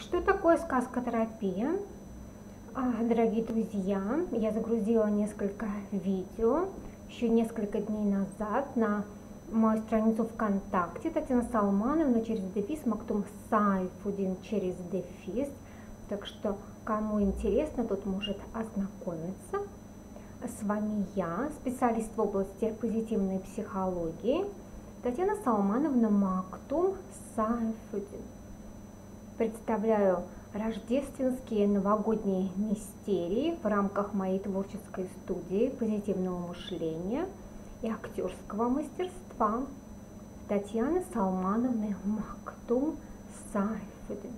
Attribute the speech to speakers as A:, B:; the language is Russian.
A: Что такое сказкотерапия? А, Дорогие друзья, я загрузила несколько видео еще несколько дней назад на мою страницу ВКонтакте Татьяна Салмановна через дефис Мактум Сайфудин через дефис. Так что, кому интересно, тот может ознакомиться. С вами я, специалист в области позитивной психологии, Татьяна Салмановна Мактум Сайфудин. Представляю рождественские новогодние мистерии в рамках моей творческой студии позитивного мышления и актерского мастерства Татьяны Салмановны Мактум Сайфудин.